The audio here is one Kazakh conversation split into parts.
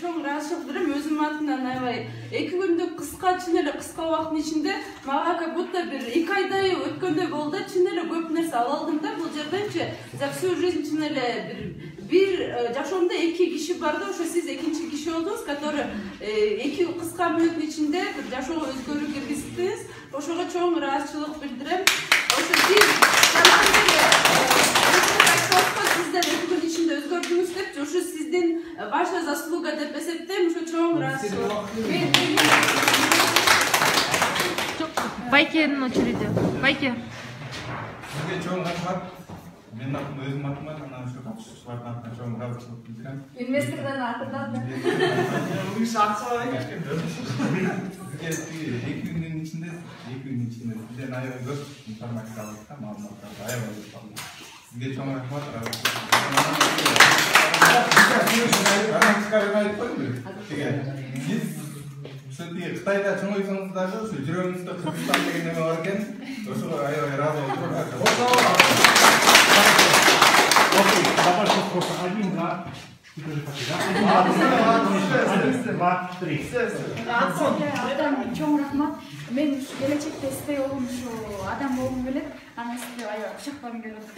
чоң ыраазычылык билдирем өзүмдүн атымдан аябай эки күндүк кыска чын эле кыска убакыттын ичинде мага как будто бир эки айдай өткөндөй болду да чын эле көп нерсе ала алдым да бул жерденчи за всю жизнь чын эле бир бир жашоомдо эки киши бар да ошо сиз экинчи киши болдуңуз который эки кыска мүнөттүн ичинде бир жашоого өзгөрүү киргиздиңиз ошого чоң ыраазычылык билдирем ошо сиз сиздер эки күндүн ичинде өзгөрдүңүз депчи ушу сиздин ваша заслуга деп эсептейм ошо чоң ыраазычылык байкенин очереди байке сизге чоң рахмат менин атым өзүмдүн атыман анан ошо катышуучулардын атынан чоң ыраазычылык билдирем инвестордордун атынан бул иш акчалабай кечкен сизге тиги эки күндүн ичинде эки күндүн ичинде сизден аябай көп информация алдык да маалыматтарды аябай көп алдык сизге чоң рахмат айтып коеюнбу тиги сиз ушу тиги кытайда чоңойсоңуз дагы ушу жүрөгүңүздө кыргызстан деген неме бар экен ошого аябай сейчас просто один, два. Да? Один, три. чоң рахмат мен ушу келечекте сиздей болгум ушу адам болгум келет анан сизди аябай кучактагым келип атат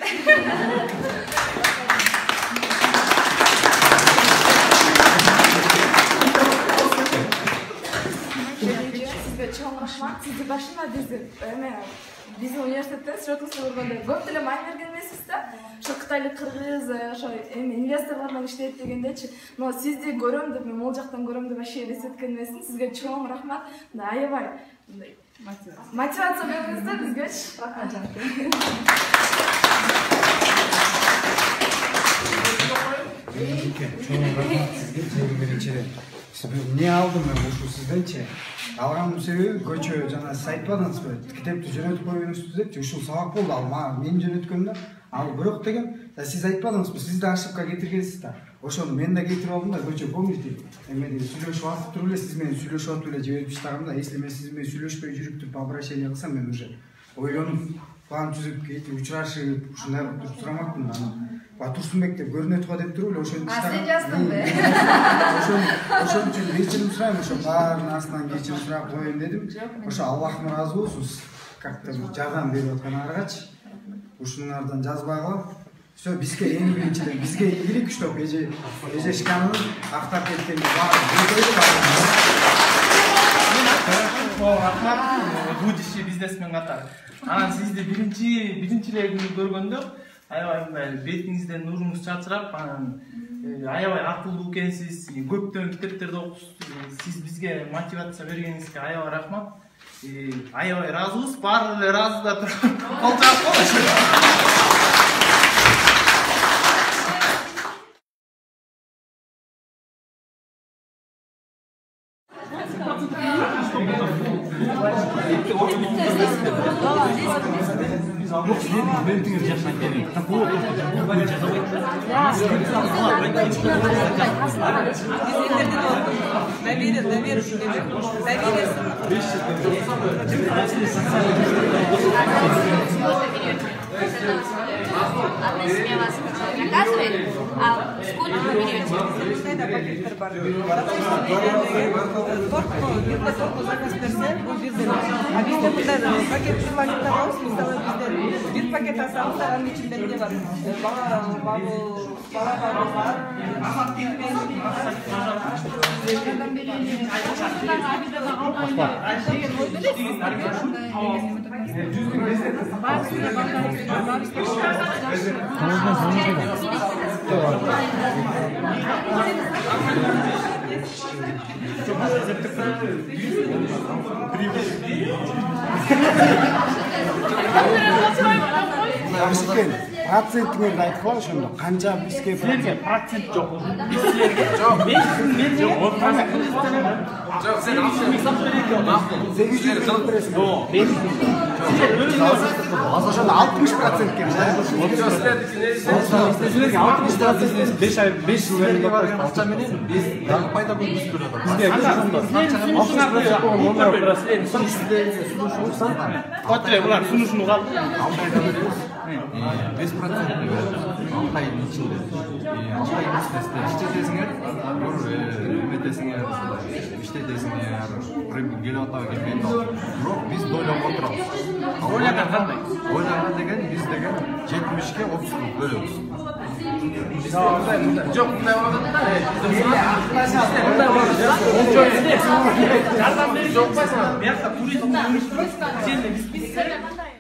сизди башында бизди эме биздин университеттен счетовство көргөндө көп деле маек берген эмеспиз да ошо кытайлык кыргыз ошо эми инвесторлор менен иштейт дегендечи но сизди көрөм деп мен могул жактан көрөм деп вообще элестеткен эмесмин сизге чоң рахмат мындай аябай мындай мотивация бердиңиз да бизгечи рахмат рахмат сизге эң биринчиден эмне алдым мен ушул сизденчи алганымдын себеби көчө жана сиз айтып атасызбы китепти жөнөтүп коюңузбу депчи ушул сабак болду ал мага мен жөнөткөнүм да ал бирок деген сиз айтып атыңызбы сиз да ошибка кетиргенсиз да ошону мен да кетирип алдым да көчө помните эмеде сүйлөшүп атып туруп эле сиз менен сүйлөшүп атып эле жиберип таштагам да если мен сиз менен сүйлөшпөй жүрүп туруп обращение кылсам мен уже ойлонуп план түзүп эти учрашып ушундай кылып туруп сурамакмын анан баягы турсунбек деп көрүнөтго деп туруп эле ошентип А, сен жаздыңбы? ошон үчүн кечирим сурайм ошо баарынын астынан кечирим сурап коеюн дедим. Ошо аллахым ыраазы болсун как то бир жардам берип атканыңаргачы ушуңардан жазбай калам все бизге эң биринчиден бизге ийгилик чтоб эже эже шканыбыз актап кеткенде Чоң рахмат. Будущий бизнесмен катары анан сизди биринчи биринчи эле күнү көргөндө аябай мындай бетиңизден нуруңуз чачырап анан э, аябай акылдуу экенсиз көптөгөн китептерди окуйсуз сиз бизге мотивация бергениңизге аябай рахмат. Аябай ыраазыбыз баары эле ыраазы да туруп кол коелучу Ben veririm, ben veririm. Ben veririm. Одна семья вас наказывает, а сколько вы берете? Кытайда пакеттер бар торт бирде тортко заказ берсе бул бир деле а бизде Мындай процентиңерди айтып кала ошондо канча бизге Силерге процент Жоқ, сен күн. Силер өзүңөр ошондо алтымыш процентке силерге алтымыш процент беш ай беш жыл берип атпайсыз. ақша менен биз дагы пайда айдын ичинде силер иштетесиңер бир эметесиңер иштетесиңер прибыль келип атабы келбейби бирок биз дойлоп отурабыз ойлогон кандай ойлогон деген биз деген отуз бөлөбүз мындай мындай жок мындай болуп атат да мындай болуп жардам берип жатпайсыңар биякта туризм сен